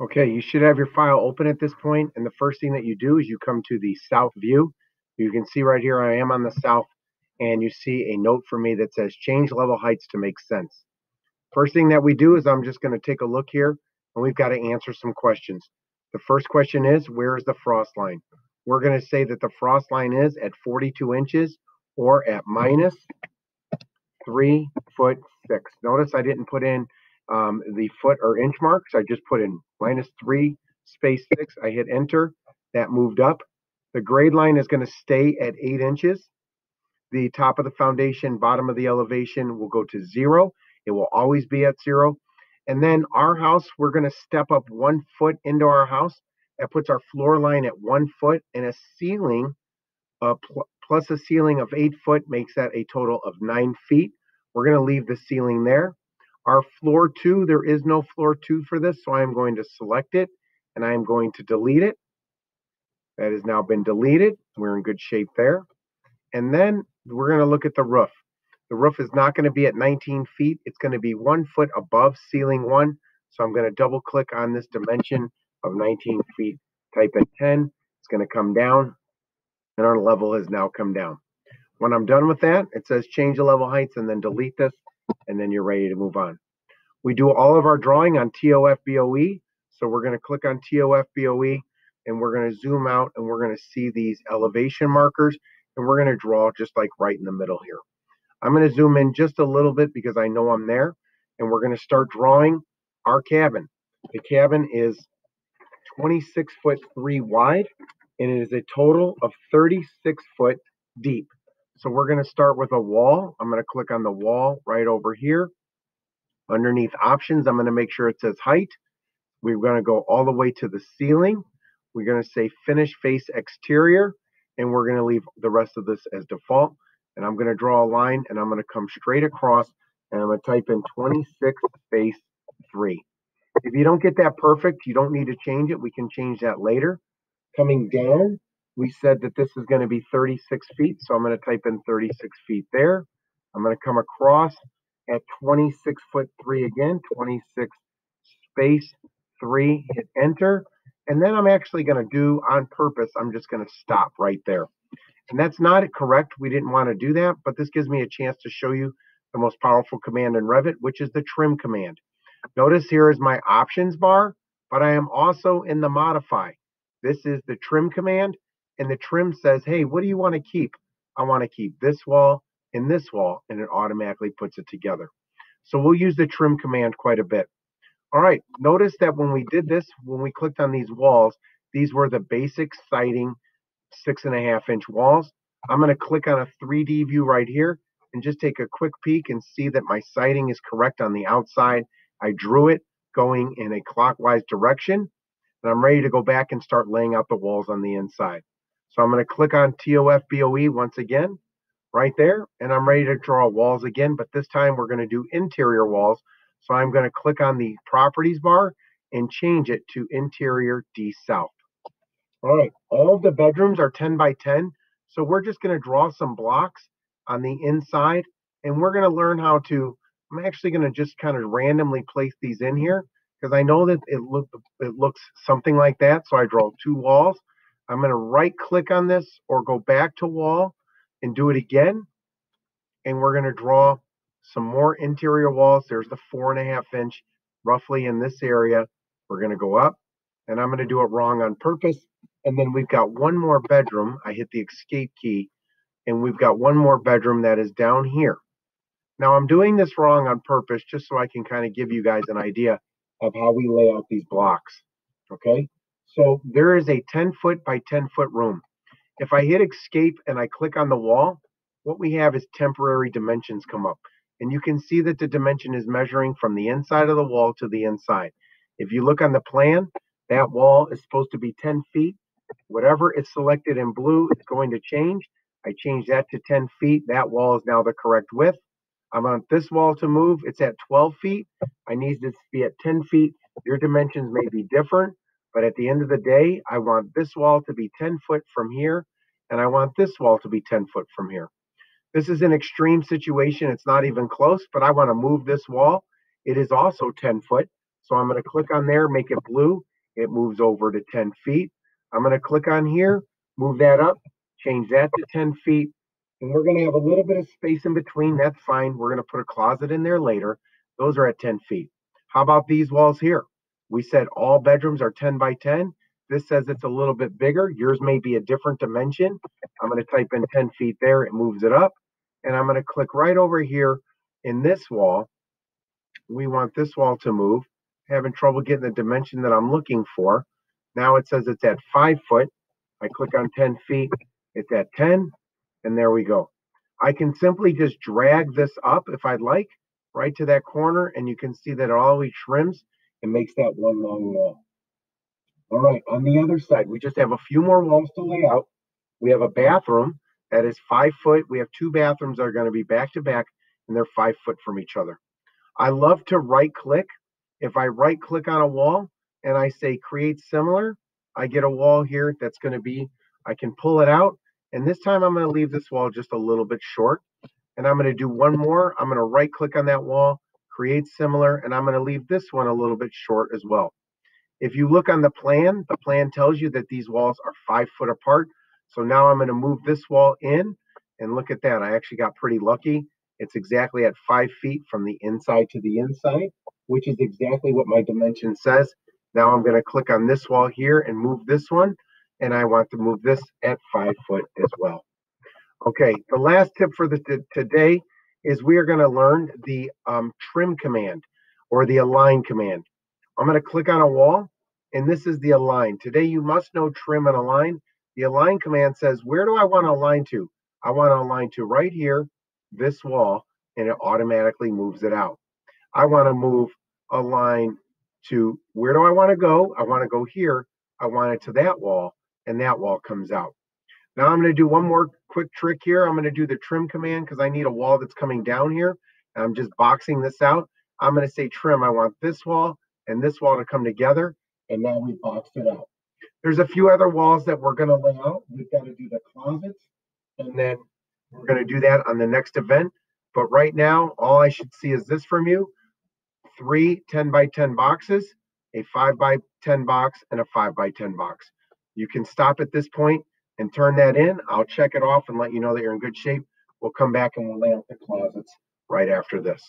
Okay, you should have your file open at this point, and the first thing that you do is you come to the south view. You can see right here I am on the south, and you see a note for me that says change level heights to make sense. First thing that we do is I'm just going to take a look here, and we've got to answer some questions. The first question is, where is the frost line? We're going to say that the frost line is at 42 inches or at minus 3 foot 6. Notice I didn't put in um, the foot or inch marks. I just put in minus 3 space 6. I hit enter. That moved up. The grade line is going to stay at 8 inches. The top of the foundation, bottom of the elevation will go to 0. It will always be at 0. And then our house, we're going to step up one foot into our house. That puts our floor line at one foot and a ceiling uh, pl plus a ceiling of eight foot makes that a total of nine feet. We're going to leave the ceiling there. Our floor two, there is no floor two for this, so I'm going to select it and I'm going to delete it. That has now been deleted. We're in good shape there. And then we're going to look at the roof. The roof is not going to be at 19 feet. It's going to be one foot above ceiling one. So I'm going to double click on this dimension of 19 feet, type in 10. It's going to come down and our level has now come down. When I'm done with that, it says change the level heights and then delete this, and then you're ready to move on. We do all of our drawing on TOFBOE. So we're going to click on TOFBOE and we're going to zoom out and we're going to see these elevation markers and we're going to draw just like right in the middle here. I'm going to zoom in just a little bit because I know I'm there and we're going to start drawing our cabin. The cabin is 26 foot 3 wide and it is a total of 36 foot deep. So we're going to start with a wall. I'm going to click on the wall right over here. Underneath options, I'm going to make sure it says height. We're going to go all the way to the ceiling. We're going to say finish face exterior, and we're going to leave the rest of this as default. And I'm going to draw a line, and I'm going to come straight across, and I'm going to type in 26 space 3. If you don't get that perfect, you don't need to change it. We can change that later. Coming down, we said that this is going to be 36 feet, so I'm going to type in 36 feet there. I'm going to come across at 26 foot 3 again, 26 space 3, hit enter. And then I'm actually going to do on purpose, I'm just going to stop right there. And that's not correct. We didn't want to do that, but this gives me a chance to show you the most powerful command in Revit, which is the trim command. Notice here is my options bar, but I am also in the modify. This is the trim command, and the trim says, hey, what do you want to keep? I want to keep this wall and this wall, and it automatically puts it together. So we'll use the trim command quite a bit. All right, notice that when we did this, when we clicked on these walls, these were the basic siding six and a half inch walls. I'm going to click on a 3D view right here and just take a quick peek and see that my siding is correct on the outside. I drew it going in a clockwise direction and I'm ready to go back and start laying out the walls on the inside. So I'm going to click on TOF BOE once again, right there, and I'm ready to draw walls again, but this time we're going to do interior walls. So I'm going to click on the properties bar and change it to interior D South. All right, all of the bedrooms are 10 by 10. So we're just going to draw some blocks on the inside and we're going to learn how to, I'm actually going to just kind of randomly place these in here because I know that it look it looks something like that. So I draw two walls. I'm going to right click on this or go back to wall and do it again. And we're going to draw some more interior walls. There's the four and a half inch roughly in this area. We're going to go up and I'm going to do it wrong on purpose. And then we've got one more bedroom. I hit the escape key and we've got one more bedroom that is down here. Now I'm doing this wrong on purpose just so I can kind of give you guys an idea of how we lay out these blocks. Okay, so there is a 10 foot by 10 foot room. If I hit escape and I click on the wall, what we have is temporary dimensions come up. And you can see that the dimension is measuring from the inside of the wall to the inside. If you look on the plan, that wall is supposed to be 10 feet. Whatever is selected in blue is going to change. I change that to 10 feet. That wall is now the correct width. I want this wall to move. It's at 12 feet. I need this to be at 10 feet. Your dimensions may be different, but at the end of the day, I want this wall to be 10 foot from here, and I want this wall to be 10 foot from here. This is an extreme situation. It's not even close, but I want to move this wall. It is also 10 foot. So I'm going to click on there, make it blue, it moves over to 10 feet. I'm going to click on here, move that up, change that to 10 feet, and we're going to have a little bit of space in between. That's fine. We're going to put a closet in there later. Those are at 10 feet. How about these walls here? We said all bedrooms are 10 by 10. This says it's a little bit bigger. Yours may be a different dimension. I'm going to type in 10 feet there. It moves it up. And I'm going to click right over here in this wall. We want this wall to move. Having trouble getting the dimension that I'm looking for. Now it says it's at five foot. I click on 10 feet. It's at 10. And there we go. I can simply just drag this up if I'd like, right to that corner. And you can see that it always trims and makes that one long wall. All right, on the other side, we just have a few more walls to lay out. We have a bathroom that is five foot. We have two bathrooms that are going to be back to back, and they're five foot from each other. I love to right click. If I right click on a wall and I say create similar, I get a wall here that's going to be, I can pull it out. And this time I'm going to leave this wall just a little bit short. And I'm going to do one more. I'm going to right click on that wall, create similar, and I'm going to leave this one a little bit short as well. If you look on the plan, the plan tells you that these walls are five foot apart. So now I'm going to move this wall in and look at that. I actually got pretty lucky. It's exactly at five feet from the inside to the inside, which is exactly what my dimension says. Now I'm going to click on this wall here and move this one. And I want to move this at five foot as well. Okay, the last tip for the today is we are going to learn the um, trim command or the align command. I'm going to click on a wall, and this is the align. Today, you must know trim and align. The align command says, where do I want to align to? I want to align to right here, this wall, and it automatically moves it out. I want to move align to where do I want to go? I want to go here. I want it to that wall, and that wall comes out. Now I'm going to do one more quick trick here. I'm going to do the trim command because I need a wall that's coming down here. I'm just boxing this out. I'm going to say trim. I want this wall and this wall to come together. And now we've boxed it out. There's a few other walls that we're going to lay out. We've got to do the closets, and then we're going to do that on the next event. But right now, all I should see is this from you three 10 by 10 boxes, a 5 by 10 box, and a 5 by 10 box. You can stop at this point and turn that in. I'll check it off and let you know that you're in good shape. We'll come back and we'll lay out the closets right after this.